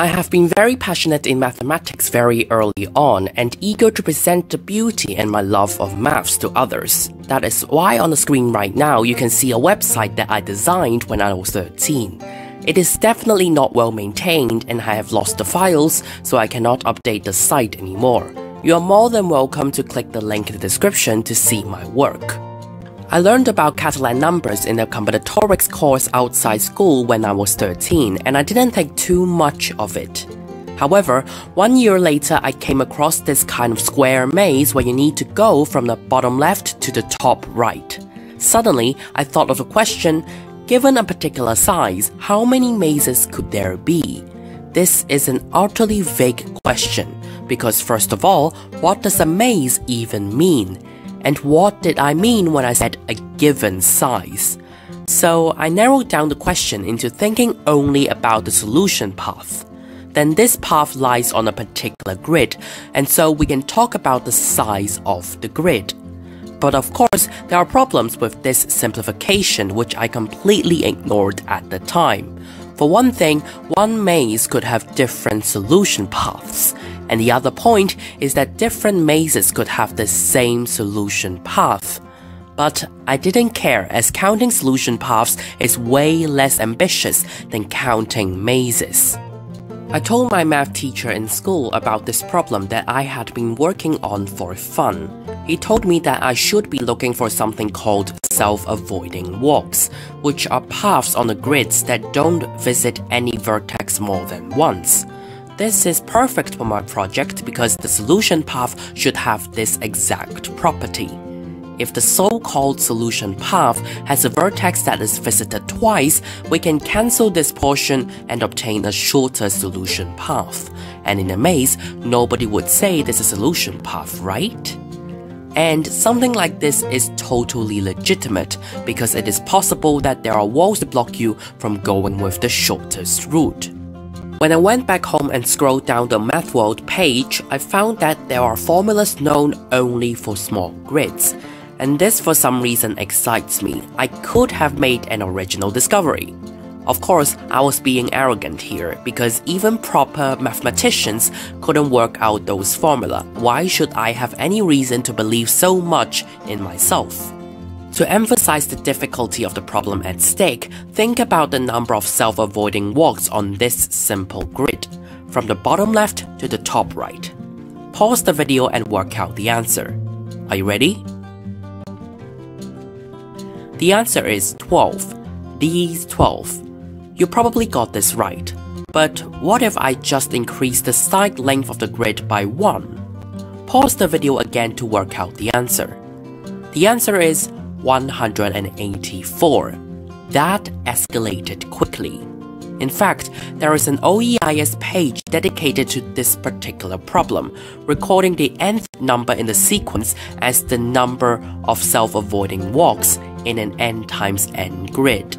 I have been very passionate in mathematics very early on and eager to present the beauty and my love of maths to others. That is why on the screen right now you can see a website that I designed when I was 13. It is definitely not well maintained and I have lost the files, so I cannot update the site anymore. You are more than welcome to click the link in the description to see my work. I learned about Catalan numbers in a combinatorics course outside school when I was 13, and I didn't think too much of it. However, one year later, I came across this kind of square maze where you need to go from the bottom left to the top right. Suddenly, I thought of a question given a particular size, how many mazes could there be? This is an utterly vague question because, first of all, what does a maze even mean? And what did I mean when I said a given size? So I narrowed down the question into thinking only about the solution path. Then this path lies on a particular grid, and so we can talk about the size of the grid. But of course, there are problems with this simplification which I completely ignored at the time. For one thing, one maze could have different solution paths, and the other point is that different mazes could have the same solution path. But I didn't care as counting solution paths is way less ambitious than counting mazes. I told my math teacher in school about this problem that I had been working on for fun. He told me that I should be looking for something called self-avoiding walks, which are paths on the grids that don't visit any vertex more than once. This is perfect for my project because the solution path should have this exact property. If the so-called solution path has a vertex that is visited twice, we can cancel this portion and obtain a shorter solution path. And in a maze, nobody would say this is a solution path, right? And something like this is totally legitimate because it is possible that there are walls to block you from going with the shortest route. When I went back home and scrolled down the MathWorld page, I found that there are formulas known only for small grids. And this for some reason excites me. I could have made an original discovery. Of course, I was being arrogant here because even proper mathematicians couldn't work out those formula. Why should I have any reason to believe so much in myself? To emphasize the difficulty of the problem at stake, think about the number of self-avoiding walks on this simple grid, from the bottom left to the top right. Pause the video and work out the answer. Are you ready? The answer is 12. These 12. You probably got this right. But what if I just increase the side length of the grid by 1? Pause the video again to work out the answer. The answer is 184. That escalated quickly. In fact, there is an OEIS page dedicated to this particular problem, recording the nth number in the sequence as the number of self-avoiding walks in an n times n grid.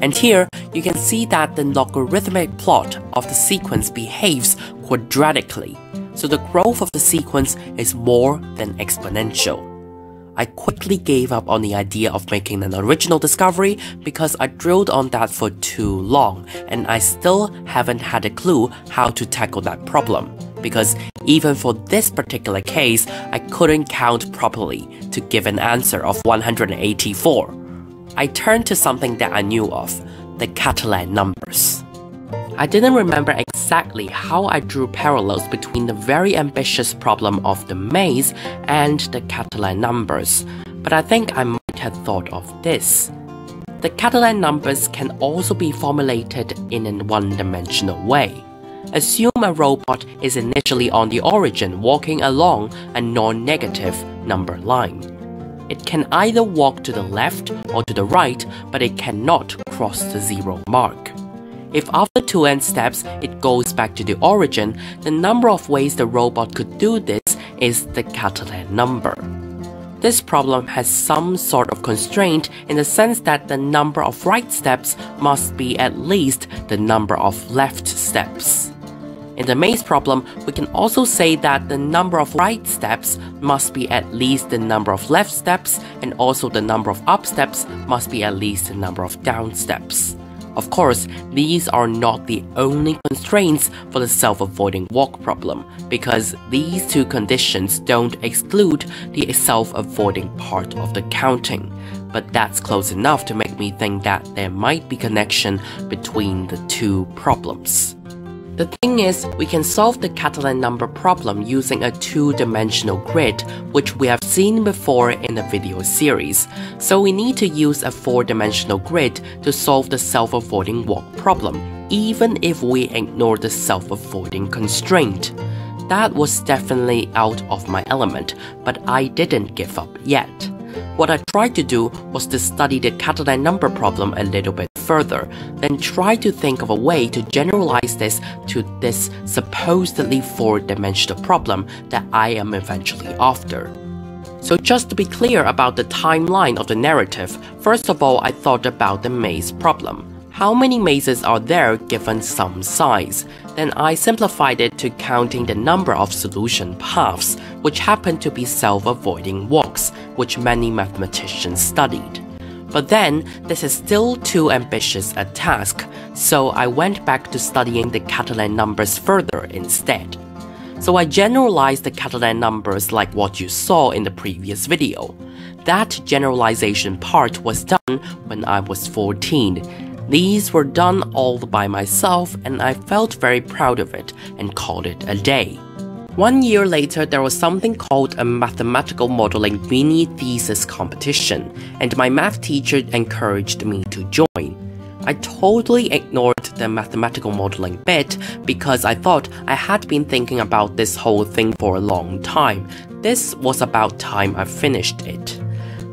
And here, you can see that the logarithmic plot of the sequence behaves quadratically, so the growth of the sequence is more than exponential. I quickly gave up on the idea of making an original discovery because I drilled on that for too long and I still haven't had a clue how to tackle that problem. Because even for this particular case, I couldn't count properly to give an answer of 184. I turned to something that I knew of the Catalan numbers. I didn't remember exactly how I drew parallels between the very ambitious problem of the maze and the Catalan numbers, but I think I might have thought of this. The Catalan numbers can also be formulated in a one-dimensional way. Assume a robot is initially on the origin walking along a non-negative number line. It can either walk to the left or to the right, but it cannot cross the zero mark. If after two n steps it goes back to the origin, the number of ways the robot could do this is the Catalan number. This problem has some sort of constraint in the sense that the number of right steps must be at least the number of left steps. In the maze problem, we can also say that the number of right steps must be at least the number of left steps, and also the number of up steps must be at least the number of down steps. Of course, these are not the only constraints for the self-avoiding walk problem, because these two conditions don't exclude the self-avoiding part of the counting. But that's close enough to make me think that there might be connection between the two problems. The thing is, we can solve the Catalan number problem using a two-dimensional grid, which we have seen before in the video series. So we need to use a four-dimensional grid to solve the self-avoiding walk problem, even if we ignore the self-avoiding constraint. That was definitely out of my element, but I didn't give up yet. What I tried to do was to study the Catalan number problem a little bit further, then try to think of a way to generalize this to this supposedly four-dimensional problem that I am eventually after. So just to be clear about the timeline of the narrative, first of all I thought about the maze problem. How many mazes are there given some size? Then I simplified it to counting the number of solution paths, which happen to be self-avoiding walks, which many mathematicians studied. But then, this is still too ambitious a task, so I went back to studying the Catalan numbers further instead. So I generalized the Catalan numbers like what you saw in the previous video. That generalization part was done when I was 14, these were done all by myself and I felt very proud of it and called it a day. One year later, there was something called a mathematical modeling mini thesis competition, and my math teacher encouraged me to join. I totally ignored the mathematical modeling bit because I thought I had been thinking about this whole thing for a long time. This was about time I finished it.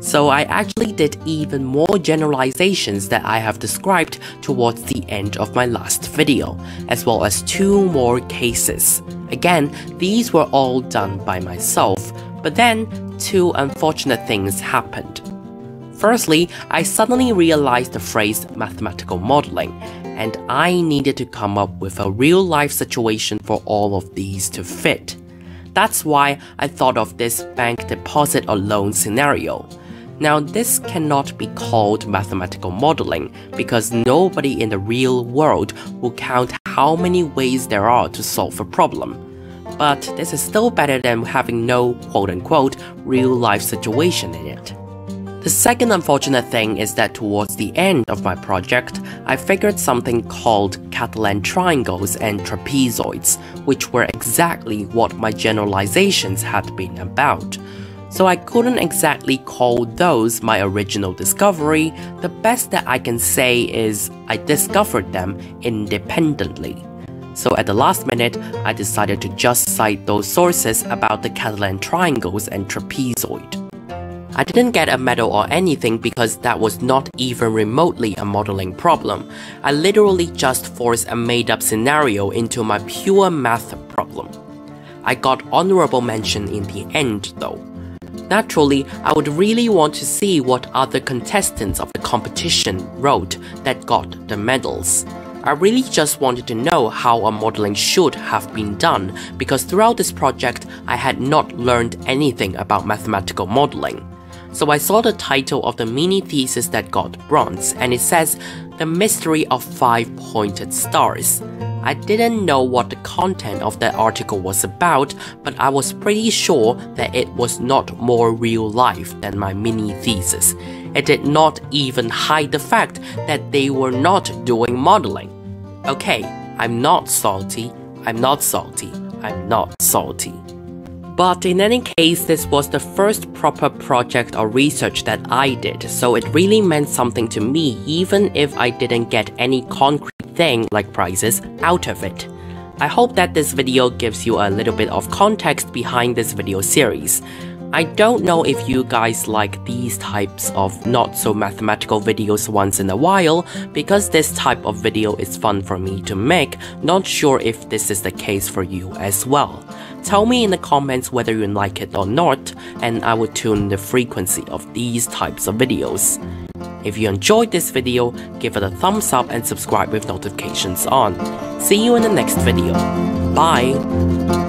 So I actually did even more generalizations that I have described towards the end of my last video, as well as two more cases. Again, these were all done by myself, but then two unfortunate things happened. Firstly, I suddenly realized the phrase mathematical modeling, and I needed to come up with a real life situation for all of these to fit. That's why I thought of this bank deposit or loan scenario. Now, this cannot be called mathematical modeling because nobody in the real world will count how many ways there are to solve a problem. But this is still better than having no quote unquote real life situation in it. The second unfortunate thing is that towards the end of my project, I figured something called Catalan triangles and trapezoids, which were exactly what my generalizations had been about so I couldn't exactly call those my original discovery. The best that I can say is I discovered them independently. So at the last minute, I decided to just cite those sources about the Catalan triangles and trapezoid. I didn't get a medal or anything because that was not even remotely a modeling problem. I literally just forced a made up scenario into my pure math problem. I got honorable mention in the end though. Naturally, I would really want to see what other contestants of the competition wrote that got the medals. I really just wanted to know how a modeling should have been done because throughout this project I had not learned anything about mathematical modeling. So I saw the title of the mini thesis that got bronze and it says The Mystery of Five Pointed Stars. I didn't know what the content of that article was about, but I was pretty sure that it was not more real life than my mini thesis. It did not even hide the fact that they were not doing modeling. Okay, I'm not salty, I'm not salty, I'm not salty. But in any case, this was the first proper project or research that I did, so it really meant something to me even if I didn't get any concrete thing like prizes out of it. I hope that this video gives you a little bit of context behind this video series. I don't know if you guys like these types of not so mathematical videos once in a while, because this type of video is fun for me to make, not sure if this is the case for you as well. Tell me in the comments whether you like it or not, and I will tune the frequency of these types of videos. If you enjoyed this video, give it a thumbs up and subscribe with notifications on. See you in the next video. Bye!